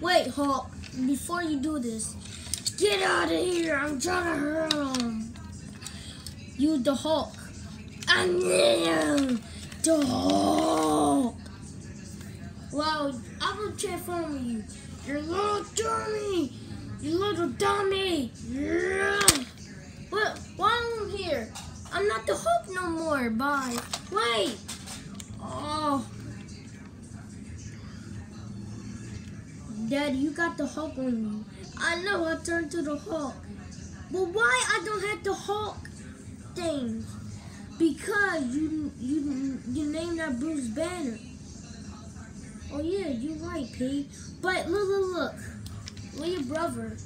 Wait, Hulk. Before you do this, get out of here. I'm trying to hurt him. You the Hulk. I am the Hulk. Well, I will transform you. You little dummy. You little dummy. What? Why am I here? I'm not the Hulk no more. Bye. Wait. Oh. Daddy, you got the Hulk on you. I know I turned to the Hulk. But why I don't have the Hulk thing? Because you you you named that Bruce Banner. Oh yeah, you're right, P. But look, look, look. Look your brother.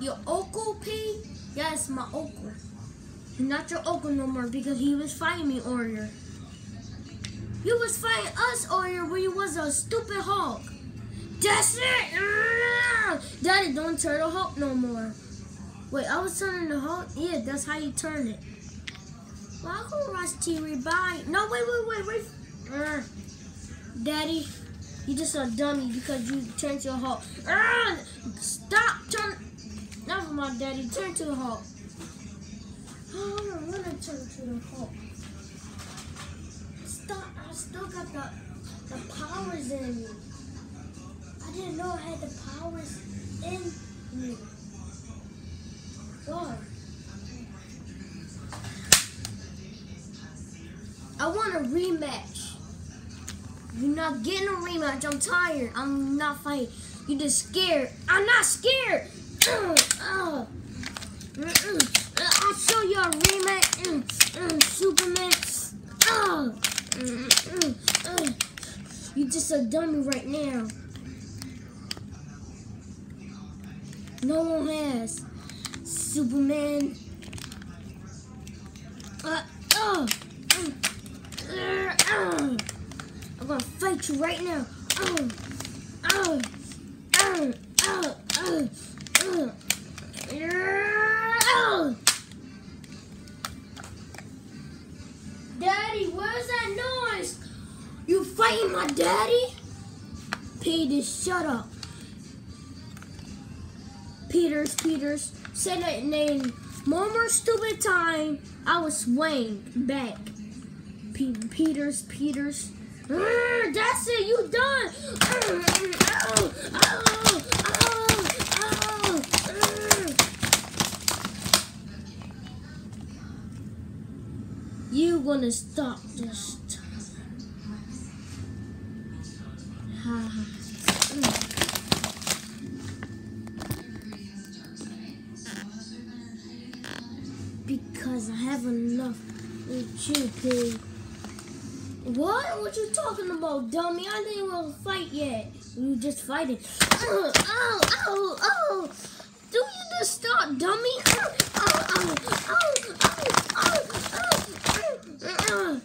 Your uncle, P? Yes, my uncle. Not your uncle no more because he was fighting me earlier. You was fighting us earlier when you was a stupid Hulk. That's it! Daddy, don't turn the Hulk no more. Wait, I was turning the Hulk? Yeah, that's how you turn it. Watch TV. Bye. No, wait, wait, wait, wait. Uh, Daddy, you just a dummy because you turned to a Hulk. Uh, stop turn. Never mind, Daddy. Turn to the Hulk. I don't want to turn to the Hulk. Still got the, the powers in me. I didn't know I had the powers in me. Why? I want a rematch. You're not getting a rematch. I'm tired. I'm not fighting. You're just scared. I'm not scared. Uh, uh, uh, I'll show you a rematch. Superman. You just a dummy right now. No one has. Superman. Uh, uh, uh, uh. I'm gonna fight you right now. Where's that noise? You fighting my daddy? Peter, shut up. Peters, Peters, say that name one more stupid time. I was swaying back. Peters, Peters. That's it, you done. Gonna stop this time. Because I have enough with. What? What you talking about, dummy? I didn't even want to fight yet. You just fighting. Oh, oh, oh, oh. Do you just stop, dummy? Oh, oh, oh, oh. You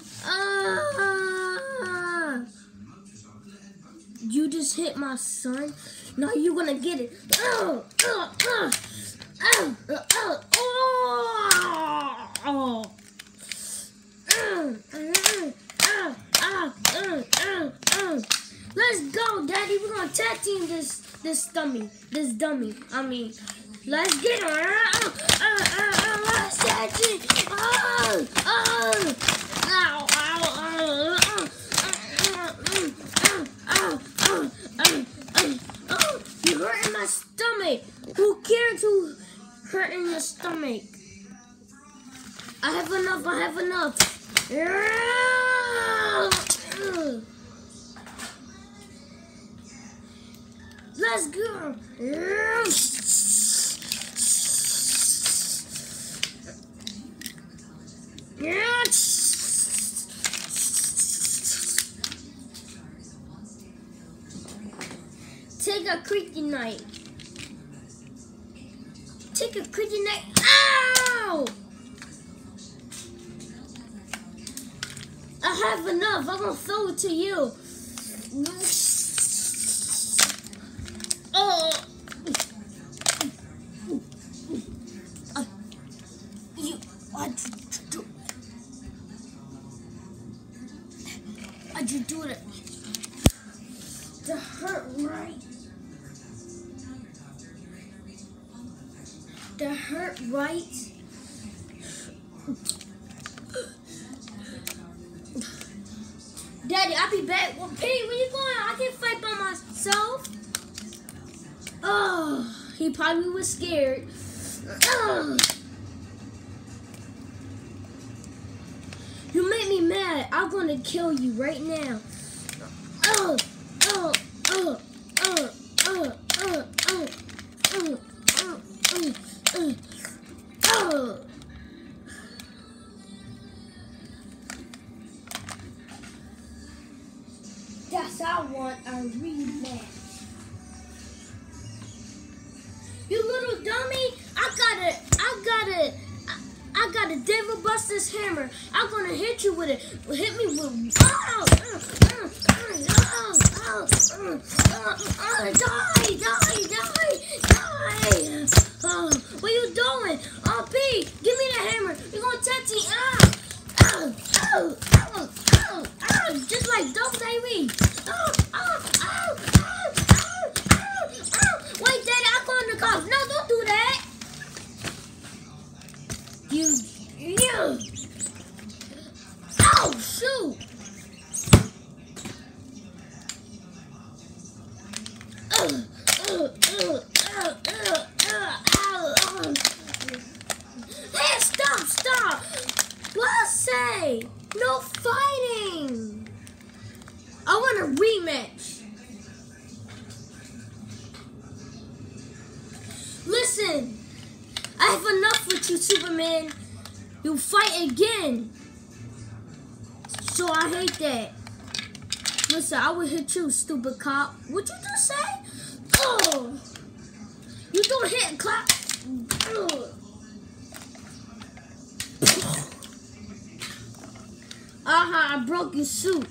just hit my son. Now you gonna get it. Let's go, Daddy. We're gonna tag team this this dummy. This dummy. I mean, let's get her. Oh, oh, oh, oh, let's tag team. Oh, oh, Oh, oh, mm, oh, oh, oh, oh, oh, oh. Hurting my stomach. Who cares who hurting your stomach? I have enough. I have enough. Let's go. Take a creaky night. Take a creaky night. Ow! I have enough. I'm gonna throw it to you. Oh. You. Why'd you do that? That hurt right. That hurt right. Daddy, I'll be back. Well, Penny, where you going? I can fight by myself. Oh, he probably was scared. Ugh. You make me mad. I'm gonna kill you right now. Oh, oh, oh, oh, just like Double Davy. Oh, oh, oh, oh, oh, oh, oh. Wait, Daddy, I'm calling the cops. No, don't do that. You, you. Oh, shoot. Uh, uh, uh, uh, uh, uh, ow, uh. Hey, stop, stop. What I say? No fighting. I want a rematch. Listen, I have you, Superman. You fight again. So I hate that. Listen, I will hit you, stupid cop. What you just say? Oh, you don't hit cop. Aha, I broke your suit.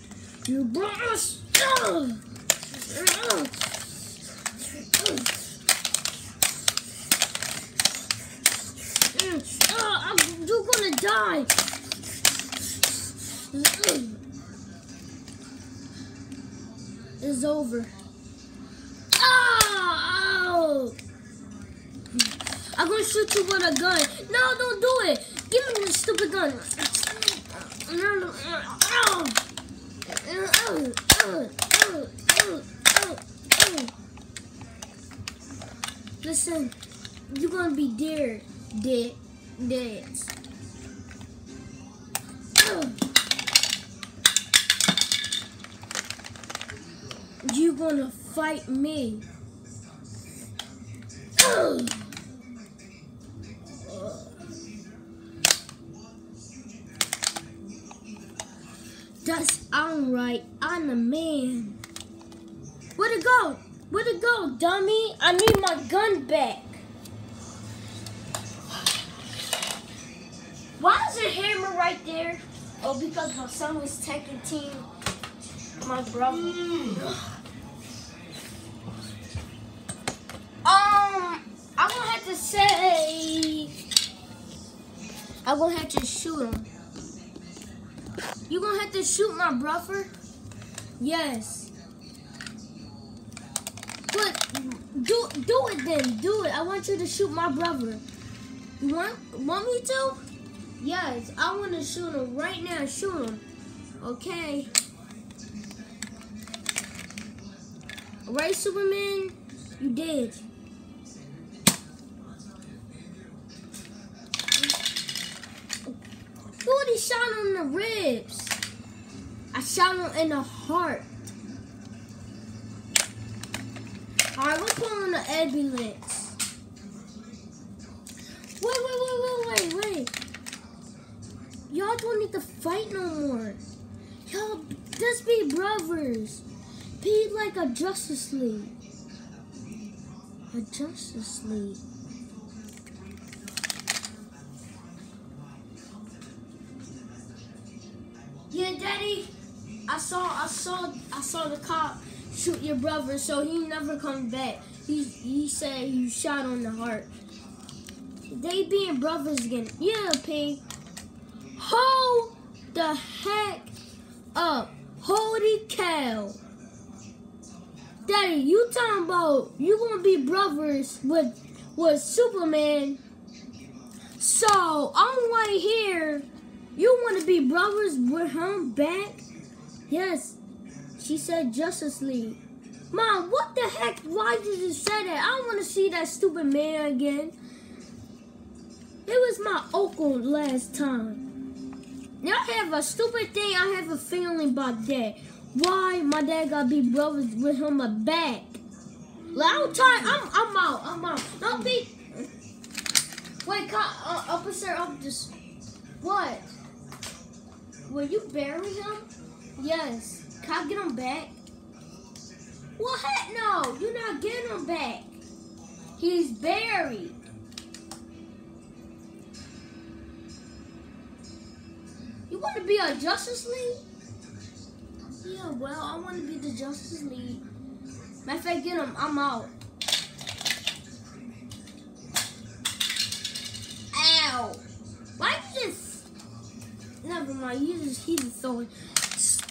You broke. Ugh. Mm, uh, I'm, you're gonna die. Mm. It's over. Ow! I'm gonna shoot you with a gun. No, don't do it. Give me the stupid gun. Listen, you're gonna be dead, dead, dead. Gonna fight me? That's alright. I'm a man. Where'd it go? Where'd it go, dummy? I need my gun back. Why is your hammer right there? Oh, because my son was taking team. My brother. Um, I'm gonna have to say. I'm gonna have to shoot him. You gonna have to shoot my brother? Yes. But do do it then. Do it. I want you to shoot my brother. You want want me to? Yes. I want to shoot him right now. Shoot him. Okay. Right, Superman? You did. Shot him in the ribs? I shot him in the heart. Alright, we're the ambulance. Wait, wait, wait, wait, wait, wait. Y'all don't need to fight no more. Y'all just be brothers. Be like a Justice League. A Justice League. Saw, I saw, I saw the cop shoot your brother, so he never come back. He he said you shot on the heart. They being brothers again. Yeah, P. Hold the heck up. Holy cow. Daddy, you talking about you gonna be brothers with with Superman. So I'm right here. You wanna be brothers with him back? Yes. She said Justice League. Mom, what the heck? Why did you say that? I don't want to see that stupid man again. It was my uncle last time. Now I have a stupid thing. I have a feeling about that. Why my dad gotta be brothers with him a back? Like, I'm tired. I'm I'm out. I'm out. Don't be. Wait, can, uh, officer, I'm just. What? Will you bury him? Yes. Can I get him back? Well, heck no. You're not getting him back. He's buried. You want to be a Justice League? Yeah, well, I want to be the Justice League. Matter of fact, get him. I'm out. Ow. Why you just... Never mind. You just, he just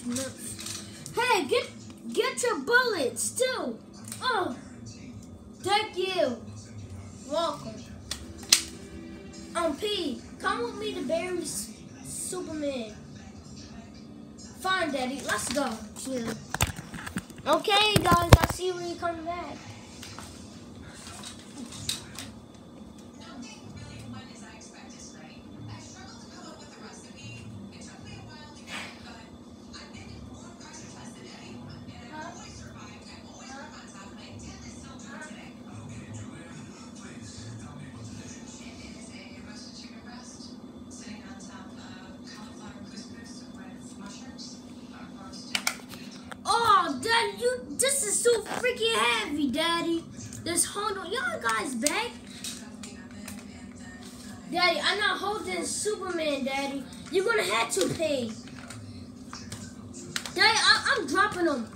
throwing... Hey, get get your bullets too. Oh, thank you. Welcome. Um, P, come with me to bury Superman. Fine, Daddy. Let's go. Yeah. Okay, guys. I'll see you when you come back. Freaking heavy, Daddy. This hold on, y'all guys back. Daddy, I'm not holding Superman, Daddy. You're gonna have to pay. Daddy, I am dropping him.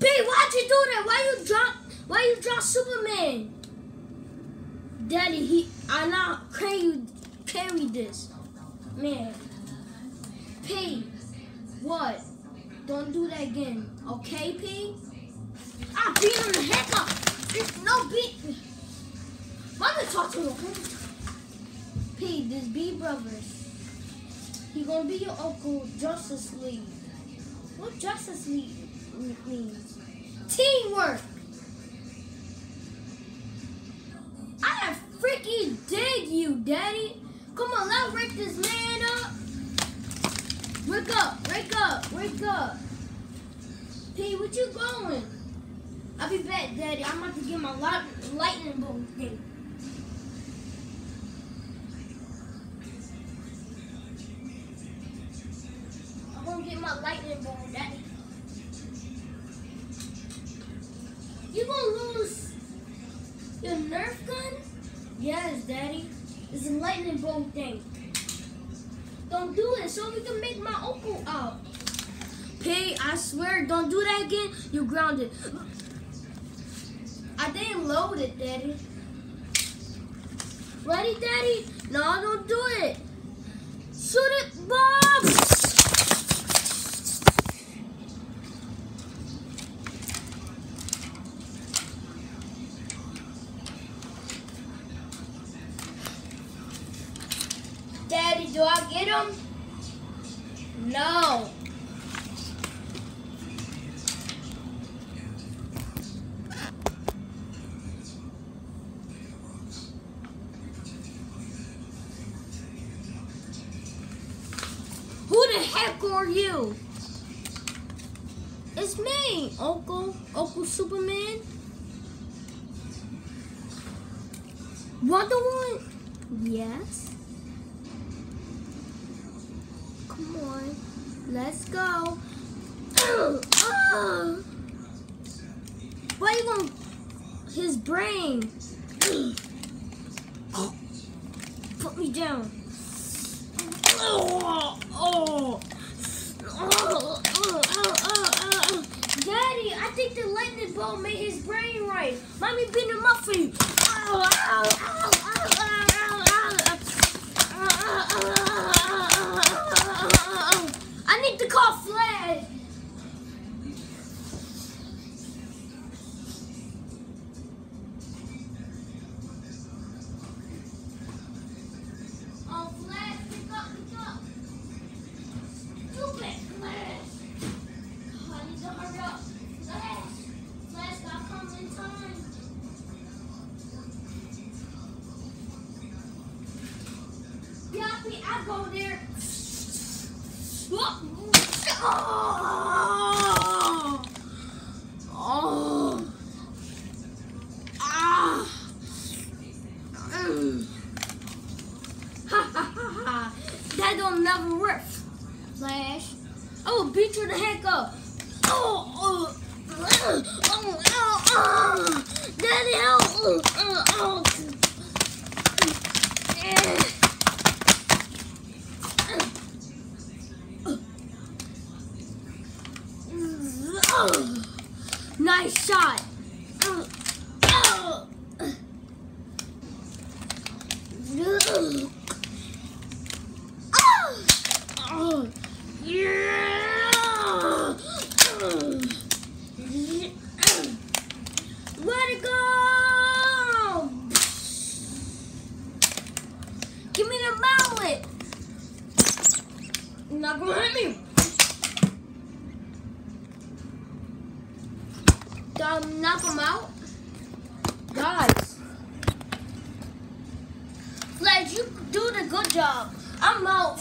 P, why'd you do that? Why you drop why you drop Superman? Daddy, he I not you carry this. Man. P, what? Don't do that again. Okay, P? I beat him the heck up. There's no beat. Gonna talk to him, okay? P, this B brothers. He gonna be your uncle Justice League. What Justice League means? Teamwork. I freaking dig you, Daddy. Come on, let's wake this man up. Wake up, wake up, wake up. P, what you going? I'll be back, Daddy. I'm about to get my light, lightning bolt thing. I'm gonna get my lightning bolt, Daddy. You gonna lose your Nerf gun? Yes, Daddy. It's a lightning bolt thing. Don't do it so we can make my uncle out. P, I swear, don't do that again. You're grounded. I didn't load it, Daddy. Ready, Daddy? No, don't do it. Wonder Woman? Yes. Come on. Let's go. Why you going his brain? Put me down. Oh, oh. Daddy, I think the lightning bolt made his brain right. Mommy beat him up for you. I Oh. Yeah. Let it go. Give me the mallet. You're not gonna hit me. Um, knock him out. Guys. Flash, you do the good job. I'm out.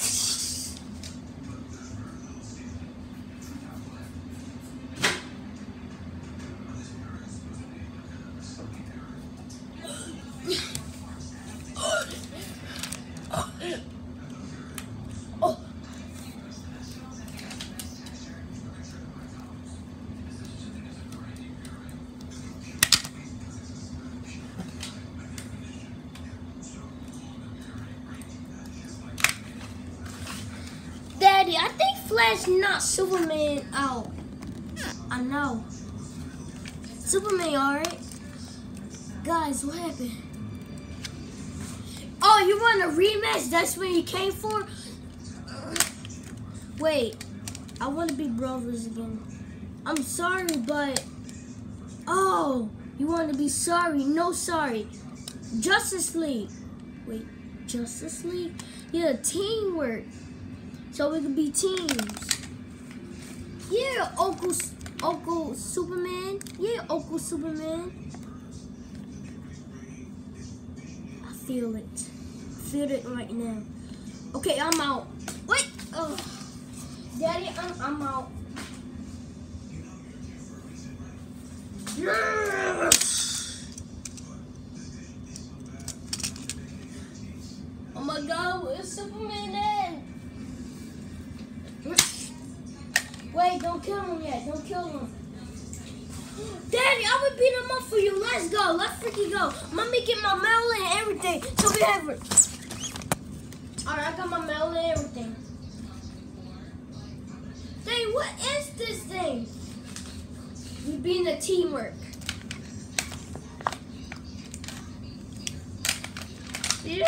Oh. Daddy, I think not Superman out. I know. Superman, alright? Guys, what happened? Oh, you want a rematch? That's what you came for? Wait, I want to be brothers again. I'm sorry, but... Oh, you want to be sorry? No, sorry. Justice League. Wait, Justice League? Yeah, teamwork. So we can be teams. Yeah, Uncle, Uncle Superman. Yeah, Uncle Superman. I feel it. I Feel it right now. Okay, I'm out. Wait. Oh. Daddy, I'm, I'm out. Oh my god, where's Superman don't kill him yet. Don't kill him. Daddy, I'm gonna beat him up for you. Let's go. Let's freaking go. Mommy get my medal and everything. So we have it. Alright, I got my medal and everything. Dang, what is this thing? We being a teamwork. Yeah!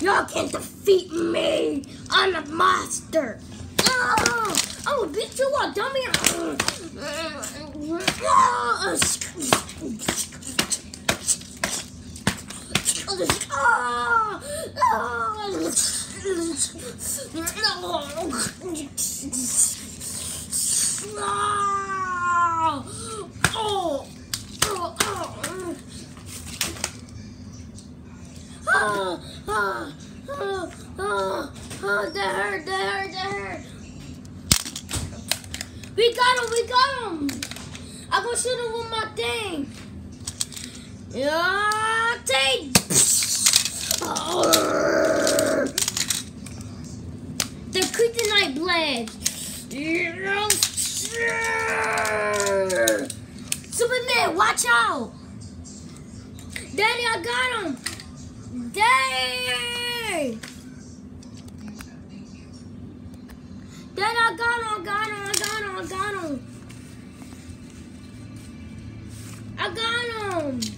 Y'all can't defeat me. I'm a master. Oh, will beat you up, dummy. Oh, oh, oh. Oh, oh, oh, oh, oh, that hurt, that hurt, that hurt. We got him, we got him. I'm gonna shoot him with my thing. Yeah, take. The kryptonite blast. Superman, watch out. Daddy, I got him. Dang! Then I got on, got on, got on, got on. I got on.